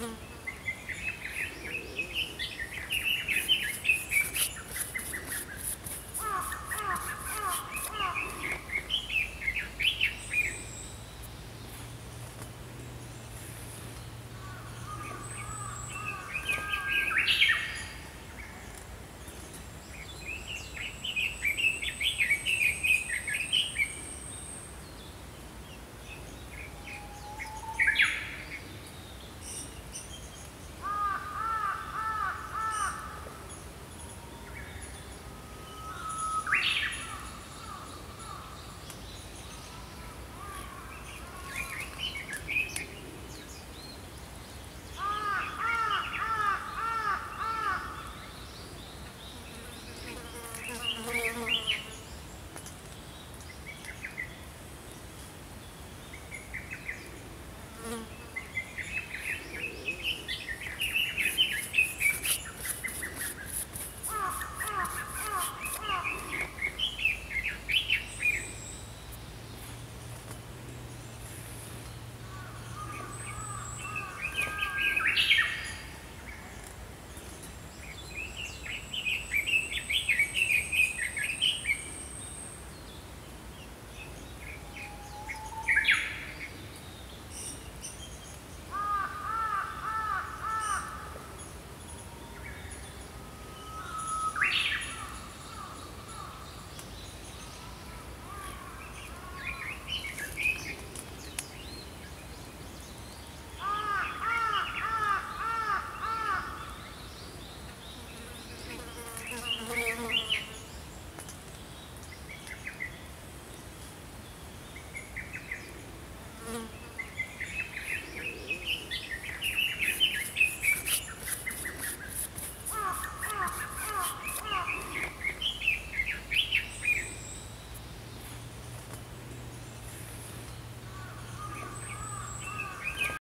Mm-hmm.